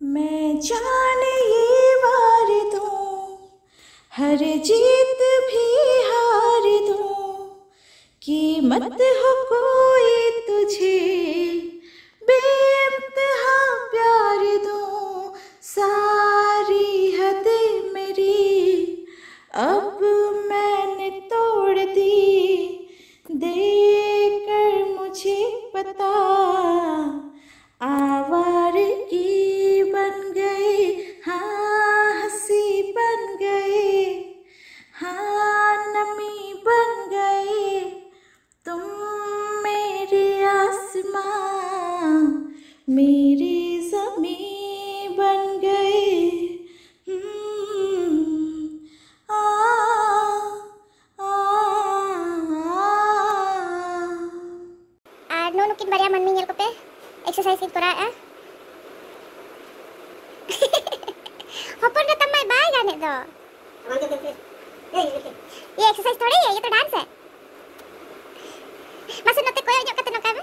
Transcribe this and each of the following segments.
मैं जान ये वार दूँ, हर जीत भी हार दूँ कि मत हो कोई तुझे, बेइंतहा मेरे समी बन गए आ, आ, आ, no nukit bariya mami nyel kope exercise kit kora eh? Hopon ka tamai bye gane do ये एक्सरसाइज थोड़ी है ये तो डांस है बस नते कोई जो कते नकाबे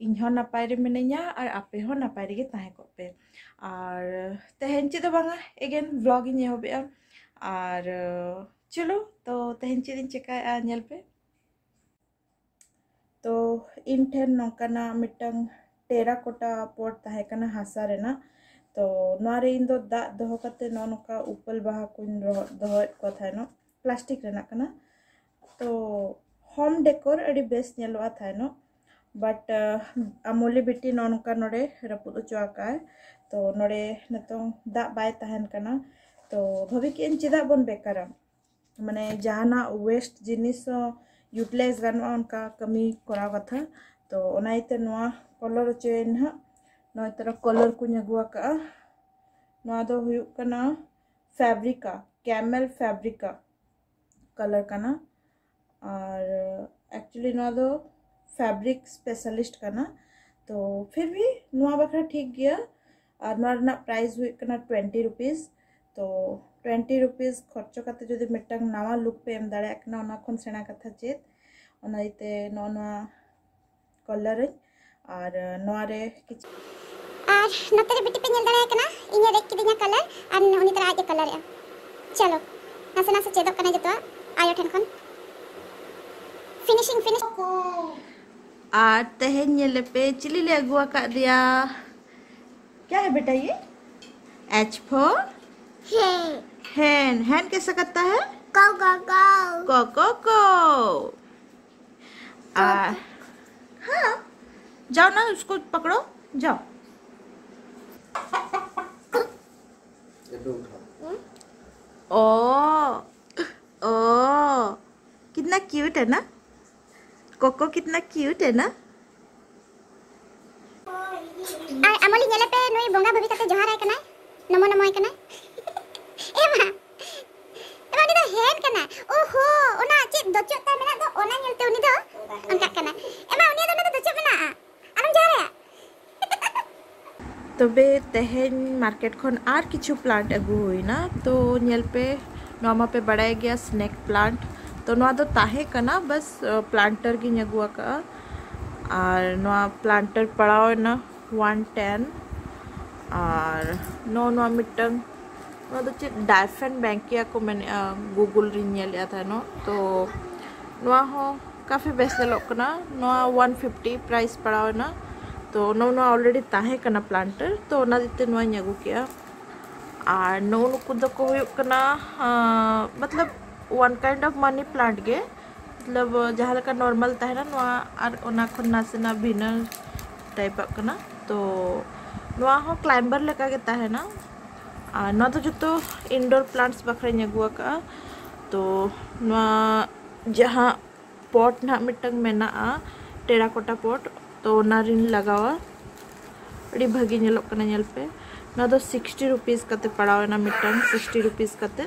इन नपाय ᱨᱮ ᱢᱤᱱᱟᱹᱧᱟ ᱟᱨ ᱟᱯᱮ ᱦᱚᱸ ᱱᱟᱯᱟᱭ ᱨᱮᱜᱮ ᱛᱟᱦᱮᱸ ᱠᱚᱜ ᱯᱮ ᱟᱨ चलो तो तेहन चेद चेकपे तो इन ठेन नौकाना मिट्टन टेरा कोटा पॉट तहकना हासा रेना तो नारे इन दो दाग दहो नौका उपल बहा कुन को थायनो प्लास्टिक रेना कना तो होम डेकोर अड़ी बेस्ट नेलवा बट अमोली बिटी नो नोका नोडे रपुद चुआका तो नोडे नतों दा बाय ताहन कना तो भवि के चिदा बन बेकारा माने जहाना वेस्ट जिनिस यूटिलाइज गानोआ उनका कमी करा कथा तो ओनाइते नोआ कलर चेन हा नॉय तरह कलर को अगुआ का नोआ दो हुयुग कना फैब्रिका कैमल फैब्रिका कलर कना और एक्चुअली नोआ दो फैब्रिक स्पेशलिस्ट ᱠᱟᱱᱟ ᱛᱚ ᱯᱷᱤᱨ ᱵᱷᱤ ᱱᱚᱣᱟ ᱵᱟᱠᱷᱨᱟ ᱴᱷᱤᱠ ᱜᱮᱭᱟ ᱟᱨ ᱱᱚᱣᱟ ᱨᱮᱱᱟᱜ ᱯᱨᱟᱭᱤᱥ ᱦᱩᱭᱩᱜ ᱠᱟᱱᱟ 20 ᱨᱩᱯᱤᱥ ᱛᱚ 20 ᱨᱩᱯᱤᱥ ᱠᱷᱚᱨᱪᱚ ᱠᱟᱛᱮ ᱡᱩᱫᱤ ᱢᱤᱫᱴᱟᱝ ᱱᱟᱣᱟ ᱞᱩᱠ ᱯᱮ ᱮᱢ ᱫᱟᱲᱮᱭᱟᱜ ᱠᱟᱱᱟ ᱚᱱᱟ ᱠᱷᱚᱱ ᱥᱮᱬᱟ ᱠᱟᱛᱷᱟ ᱪᱮᱫ ᱚᱱᱟᱛᱮ ᱱᱚᱣᱟ ᱱᱚᱣᱟ ᱠᱚᱞᱟᱨ ᱟᱨ ᱱᱚᱣᱟ ᱨᱮ ᱠᱤᱪᱷᱩ ᱟᱨ ᱱᱚᱛᱮ ᱨᱮ ᱵᱤᱴᱤ ᱯᱮ ᱧᱮᱞ ᱫᱟᱲᱮᱭᱟᱜ ᱠᱟᱱᱟ ᱤᱧ ᱨᱮᱡ ᱠᱤᱫᱤᱧᱟ ᱠᱟᱞᱟᱨ ᱟᱨ ᱩᱱᱤ ᱛᱟᱨᱟ ᱟᱡ ᱮ ᱠᱟᱞᱟᱨᱮᱜᱼᱟ ᱪᱚᱞᱚ ᱱᱟᱥᱮ ᱱᱟᱥᱮ ᱪᱮᱫᱚᱜ ᱠᱟᱱᱟ ᱡᱚᱛᱚᱣᱟᱜ ᱟᱭᱳ ᱴᱷᱮᱱ ᱠᱷᱚᱱ ᱯᱷᱤᱱᱤᱥᱤᱝ ᱯᱷᱤᱱᱤᱥ और तहन ये पे चिली ले अगुआ कर दिया क्या है बेटा ये एच फोर हे हैन हैन कैसा करता है गो गो गो को को को आ, हाँ जाओ ना उसको पकड़ो जाओ ओ ओ कितना क्यूट है ना कोको कितना क्यूट है ना amol nyele pe nui bonga bhabi kate johar ai kana namo namo ai kana e ma ema ni do hen kana oho ona che dochok ta mena do ona nyelte uni do onka kana ema uni do do dochok mena aram johar ai तबे तेहन market खन are किछु plant अगु हुई ना तो nail पे नोमा पे बढ़ाया गया स्नैक प्लांट तो नुआ दो तो ताहे बस प्लांटर की नगुआ का। और नुआ प्लांटर पड़ा वन टेन और नो नुआ मिट्टन नुआ डायफेन बैंक किया को मैंने गूगल रिन्या था नो तो नुआ हो, काफ़ी बेस्ट लोग वन फिफ्टी प्राइस पड़ा है ना तो नो नो ऑलरेडी ताहे प्लांटर तो ना दिते नुआ और नो नो कुदको मतलब one kind of money plant के मतलब जहाँ नॉर्मल नासे ना भिन्न टाइप करना तो हो क्लाइंबर लेका के ना ना तो जो तो इंडोर प्लांट्स बखरे अगुआक तो जहाँ पॉट ना मिट्टन में टेराकोटा पॉट तो लगा भागी पे, ना तो सिक्सटी रुपीस कते पड़ा मिट्टन सिक्सटी रुपीस कते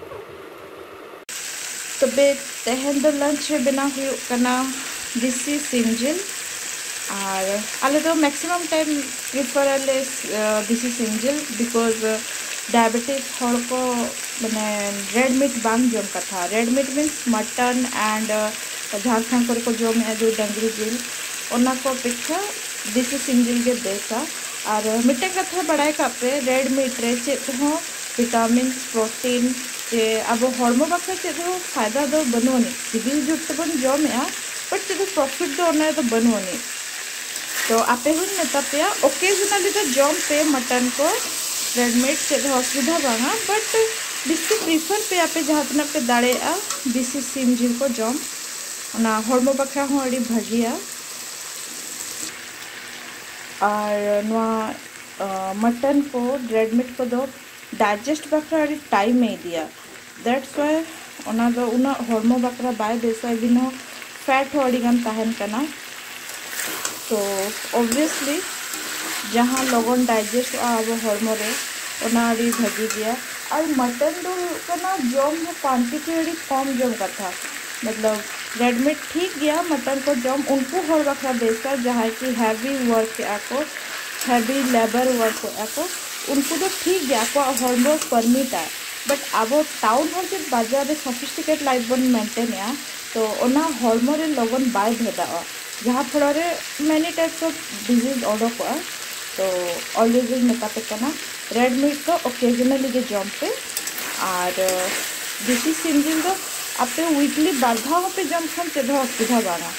तबे तहन लंच बना दिसी सिंजिल और आले दो मैक्सिमम टाइम प्रिफर आले दिसी सिंजिल बिकॉज़ डायबिटीज़ हड़ को मैंने रेड मीट बांग जम कथा red meat means mutton and Jharkhand को को जम जो डंगरी जिल ओना को अपेक्षा देसी सिम जिल के बेसा और मिट्टे कथा बड़ाई पे रेड मीट रे चेत हो विटामिन प्रोटीन जे अब हॉर्मो बाखा चेत हो फायदा दो बनोनी सिबिल जुट तो बन जमे बट चेत प्रॉफिट दो ओना तो बनोनी तो आपे हुन मेता पे ओकेजनली तो जम पे मटन को रेड मीट चेत असुविधा बांगा बट बेसी प्रिफर पे आपे जहाँ तना पे दाड़े देसी सिम जिल को जम ᱚᱱᱟ ᱦᱚᱲᱢᱚ ᱵᱟᱠᱷᱨᱟ ᱦᱚᱸ ᱟᱹᱰᱤ ᱵᱷᱟᱹᱜᱤᱭᱟ ᱟᱨ ᱱᱚᱣᱟ मटन को रेड मीट को दो डाइजेस्ट बखरा अड़ी टाइम में दिया दैट्स वाई ओना दो उना हॉर्मो बखरा बाय बेसा बिनो फैट हो अड़ी गन ताहन कना तो ऑब्वियसली जहाँ लगन डाइजेस्ट अब हॉर्मो रे ओना अड़ी भागी गया और मटन दो कना जम कम जम कथा मतलब रेड मीट ठीक गया मटन को जम उनको बखरा बेसा जहाँ की हैवी वर्क आको हैवी लेबर वर्क आको उनको तो ठीक गया को हॉर्मो परमिट है बट अब टाउन हर जो बाज़ार में सफिस्टिकेट लाइफ बन मेंटेन या तो ओना हॉर्मो रे लगन बाय भेदा जहाँ फल मेनी टाइप्स ऑफ़ डिज़ीज़ ओडक तो ऑलवेज मेतापे कना रेड मीट तो ओकेजनली जम पे और देसी सिम जिल तो आपे वीकली बाधा पे जम खान चेद असुविधा बाना